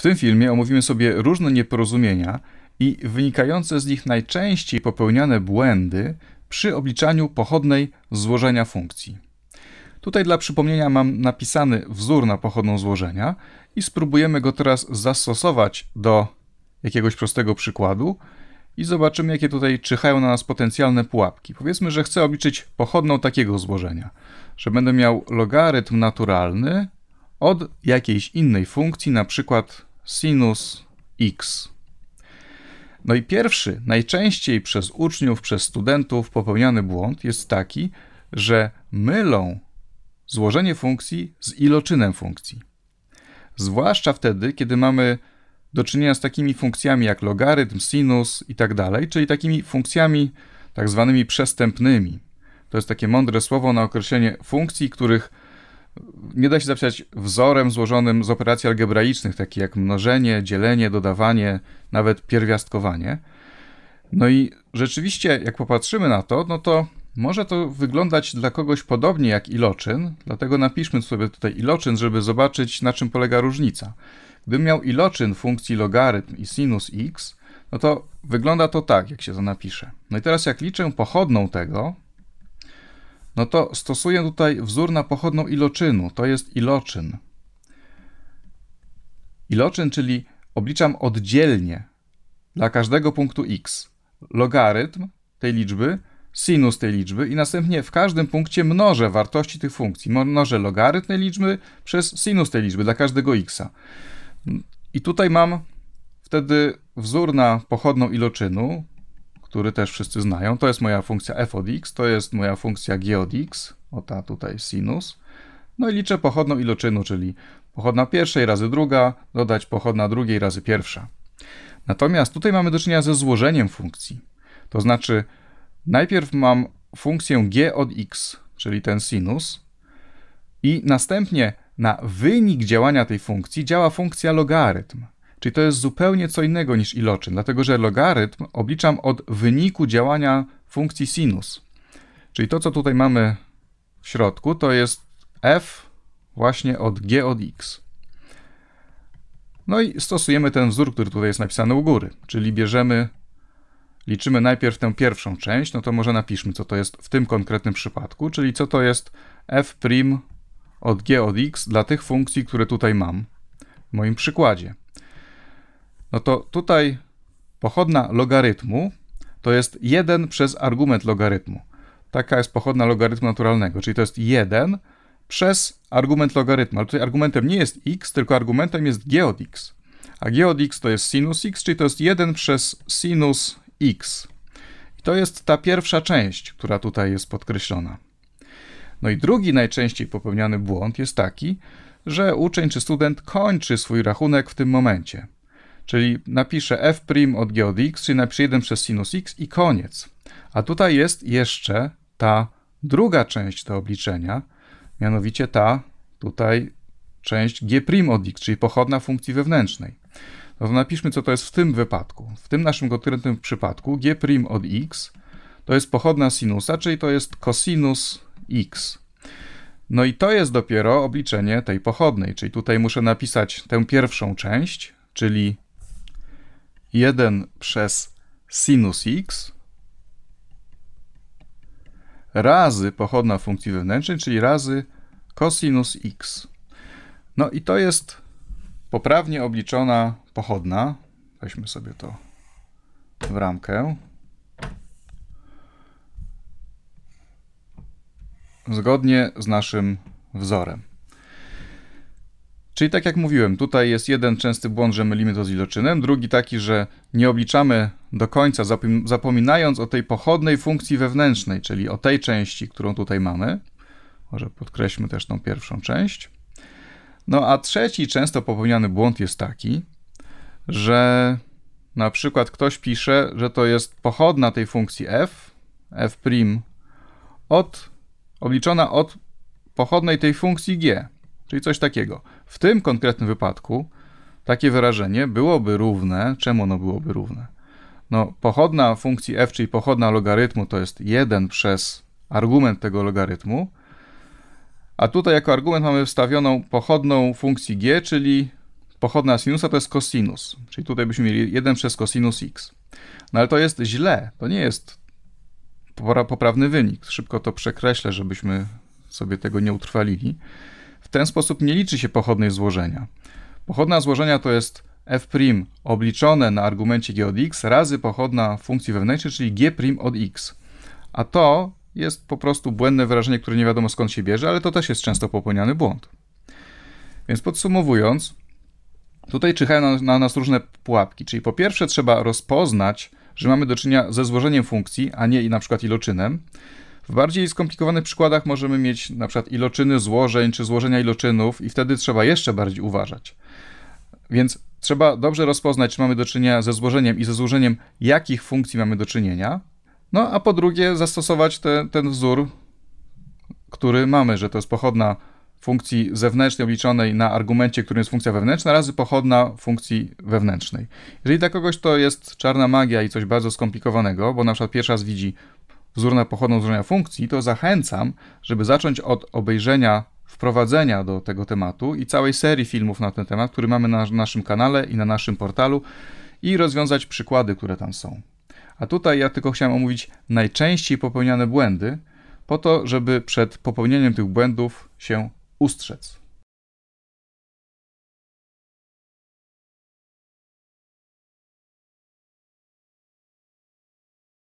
W tym filmie omówimy sobie różne nieporozumienia i wynikające z nich najczęściej popełniane błędy przy obliczaniu pochodnej złożenia funkcji. Tutaj dla przypomnienia mam napisany wzór na pochodną złożenia i spróbujemy go teraz zastosować do jakiegoś prostego przykładu i zobaczymy, jakie tutaj czyhają na nas potencjalne pułapki. Powiedzmy, że chcę obliczyć pochodną takiego złożenia, że będę miał logarytm naturalny od jakiejś innej funkcji, na przykład sinus x. No i pierwszy, najczęściej przez uczniów, przez studentów popełniany błąd jest taki, że mylą złożenie funkcji z iloczynem funkcji. Zwłaszcza wtedy, kiedy mamy do czynienia z takimi funkcjami jak logarytm, sinus i tak dalej, czyli takimi funkcjami tak zwanymi przestępnymi. To jest takie mądre słowo na określenie funkcji, których nie da się zapisać wzorem złożonym z operacji algebraicznych, takich jak mnożenie, dzielenie, dodawanie, nawet pierwiastkowanie. No i rzeczywiście, jak popatrzymy na to, no to może to wyglądać dla kogoś podobnie jak iloczyn, dlatego napiszmy sobie tutaj iloczyn, żeby zobaczyć, na czym polega różnica. Gdybym miał iloczyn funkcji logarytm i sinus x, no to wygląda to tak, jak się to napisze. No i teraz jak liczę pochodną tego, no to stosuję tutaj wzór na pochodną iloczynu. To jest iloczyn. Iloczyn, czyli obliczam oddzielnie dla każdego punktu x logarytm tej liczby, sinus tej liczby i następnie w każdym punkcie mnożę wartości tych funkcji. Mnożę logarytm tej liczby przez sinus tej liczby dla każdego xa. I tutaj mam wtedy wzór na pochodną iloczynu, który też wszyscy znają. To jest moja funkcja f od x, to jest moja funkcja g od x, o ta tutaj sinus. No i liczę pochodną iloczynu, czyli pochodna pierwszej razy druga, dodać pochodna drugiej razy pierwsza. Natomiast tutaj mamy do czynienia ze złożeniem funkcji. To znaczy, najpierw mam funkcję g od x, czyli ten sinus, i następnie na wynik działania tej funkcji działa funkcja logarytm. Czyli to jest zupełnie co innego niż iloczyn, dlatego że logarytm obliczam od wyniku działania funkcji sinus. Czyli to, co tutaj mamy w środku, to jest f właśnie od g od x. No i stosujemy ten wzór, który tutaj jest napisany u góry, czyli bierzemy, liczymy najpierw tę pierwszą część, no to może napiszmy, co to jest w tym konkretnym przypadku, czyli co to jest f' od g od x dla tych funkcji, które tutaj mam w moim przykładzie. No to tutaj pochodna logarytmu to jest 1 przez argument logarytmu. Taka jest pochodna logarytmu naturalnego, czyli to jest 1 przez argument logarytmu. Ale tutaj argumentem nie jest x, tylko argumentem jest g od x. A g od x to jest sinus x, czyli to jest 1 przez sinus x. I to jest ta pierwsza część, która tutaj jest podkreślona. No i drugi najczęściej popełniany błąd jest taki, że uczeń czy student kończy swój rachunek w tym momencie. Czyli napiszę f' od g od x, czyli napiszę 1 przez sinus x i koniec. A tutaj jest jeszcze ta druga część do obliczenia, mianowicie ta tutaj część g' od x, czyli pochodna funkcji wewnętrznej. No to napiszmy, co to jest w tym wypadku. W tym naszym konkretnym przypadku g' od x to jest pochodna sinusa, czyli to jest cosinus x. No i to jest dopiero obliczenie tej pochodnej, czyli tutaj muszę napisać tę pierwszą część, czyli 1 przez sinus x razy pochodna funkcji wewnętrznej, czyli razy cosinus x. No i to jest poprawnie obliczona pochodna. Weźmy sobie to w ramkę. zgodnie z naszym wzorem. Czyli tak jak mówiłem, tutaj jest jeden częsty błąd, że mylimy to z iloczynem, drugi taki, że nie obliczamy do końca, zapominając o tej pochodnej funkcji wewnętrznej, czyli o tej części, którą tutaj mamy. Może podkreślmy też tą pierwszą część. No a trzeci często popełniany błąd jest taki, że na przykład ktoś pisze, że to jest pochodna tej funkcji f, f' od obliczona od pochodnej tej funkcji g, czyli coś takiego. W tym konkretnym wypadku takie wyrażenie byłoby równe. Czemu ono byłoby równe? No, pochodna funkcji f, czyli pochodna logarytmu, to jest 1 przez argument tego logarytmu, a tutaj jako argument mamy wstawioną pochodną funkcji g, czyli pochodna sinusa to jest cosinus, czyli tutaj byśmy mieli 1 przez cosinus x. No ale to jest źle, to nie jest poprawny wynik. Szybko to przekreślę, żebyśmy sobie tego nie utrwalili. W ten sposób nie liczy się pochodnej złożenia. Pochodna złożenia to jest f' obliczone na argumencie g od x razy pochodna funkcji wewnętrznej, czyli g' od x. A to jest po prostu błędne wyrażenie, które nie wiadomo skąd się bierze, ale to też jest często popełniany błąd. Więc podsumowując, tutaj czyhają na, na nas różne pułapki, czyli po pierwsze trzeba rozpoznać, że mamy do czynienia ze złożeniem funkcji, a nie na przykład iloczynem. W bardziej skomplikowanych przykładach możemy mieć na przykład iloczyny złożeń czy złożenia iloczynów i wtedy trzeba jeszcze bardziej uważać. Więc trzeba dobrze rozpoznać, czy mamy do czynienia ze złożeniem i ze złożeniem jakich funkcji mamy do czynienia. No a po drugie zastosować te, ten wzór, który mamy, że to jest pochodna funkcji zewnętrznej obliczonej na argumencie, którym jest funkcja wewnętrzna, razy pochodna funkcji wewnętrznej. Jeżeli dla kogoś to jest czarna magia i coś bardzo skomplikowanego, bo na przykład pierwszy raz widzi wzór na pochodną złożenia funkcji, to zachęcam, żeby zacząć od obejrzenia wprowadzenia do tego tematu i całej serii filmów na ten temat, który mamy na naszym kanale i na naszym portalu i rozwiązać przykłady, które tam są. A tutaj ja tylko chciałem omówić najczęściej popełniane błędy, po to, żeby przed popełnieniem tych błędów się ustrzec.